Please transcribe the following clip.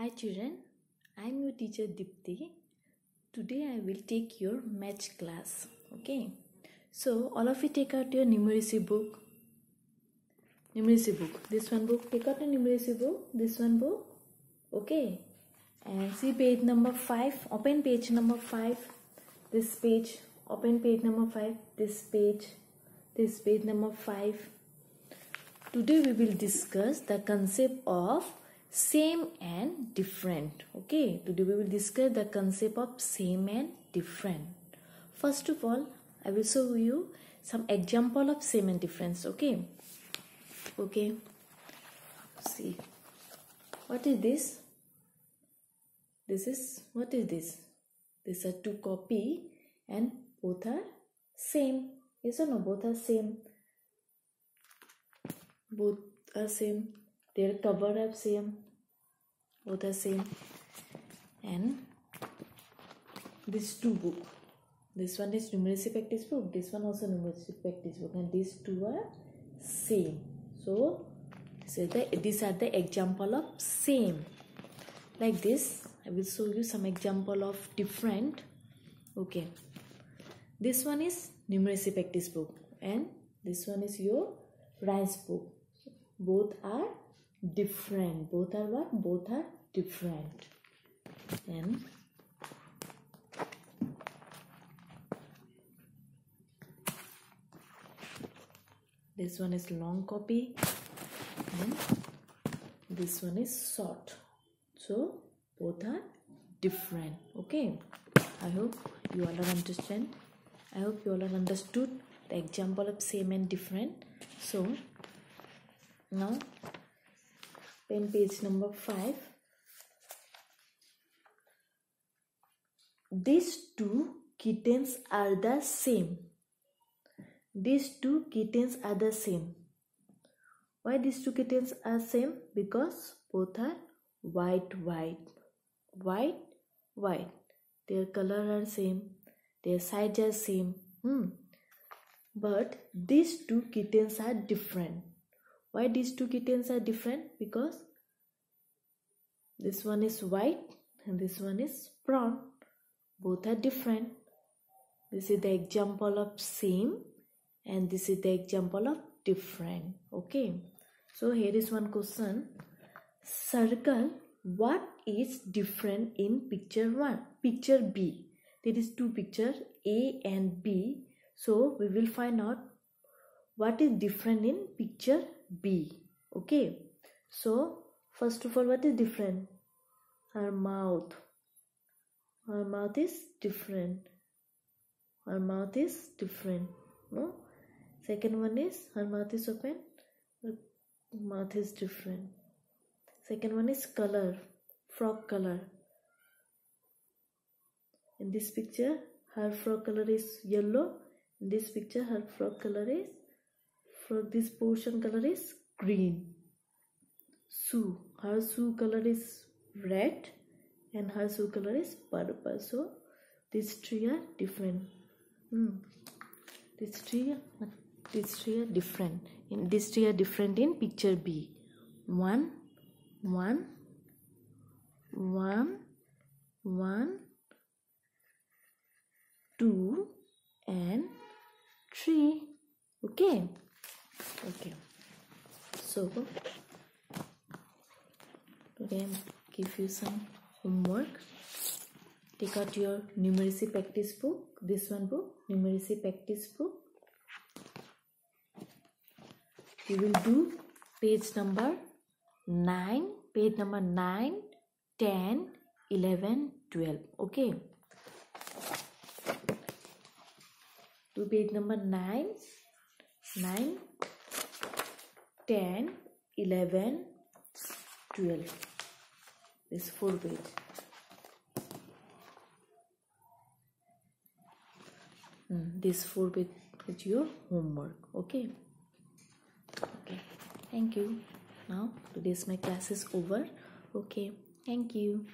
Hi children, I am your teacher Dipti. Today I will take your match class. Okay. So all of you take out your numeracy book. Numeracy book. This one book. Take out a numeracy book. This one book. Okay. And see page number 5. Open page number 5. This page. Open page number 5. This page. This page number 5. Today we will discuss the concept of same and different okay? Today we will discuss the concept of same and different. First of all i will show you some example of same and difference okay? Okay. See. What is this? This is what is this? These are two copy and both are same. Yes or no? Both are same. Both are same their cover up same. Both are same. And this two book. This one is numeracy practice book. This one also numeracy practice book. And these two are same. So so the, these are the example of same. Like this i will show you some example of different. Okay. This one is numeracy practice book. And this one is your rhymes book. Both are different. Both are what? Both are different. And this one is long copy and this one is short. So both are different. Okay. I hope you all are understand. I hope you all are understood. The example of same and different. So now pen page number 5 these two kittens are the same. These two kittens are the same. Why these two kittens are same? Because both are white white white white. Their color are same. Their size are same. Hmm. but these two kittens are different why these two kittens are different? Because this one is white and this one is brown. Both are different. This is the example of same and this is the example of different. Okay. So here is one question. Circle what is different in picture 1 picture b. There is two picture a and b. So we will find out what is different in picture B. Okay. So, first of all, what is different? Her mouth. Her mouth is different. Her mouth is different. No? Second one is her mouth is open. Her mouth is different. Second one is color. Frog color. In this picture, her frog color is yellow. In this picture, her frog color is for this portion color is green. Shoe her shoe color is red and her shoe color is purple. So these three are different. Hmm. these three these three are different. In these three are different in picture b. One one one one two and three. Okay okay. So today i give you some homework. Take out your numeracy practice book this one book numeracy practice book. You will do page number 9 page number 9 10 11 12 okay? To page number 9 9 10 11 12 this four page. Mm, this four page is your homework okay? Okay thank you. Now today's my class is over okay? Thank you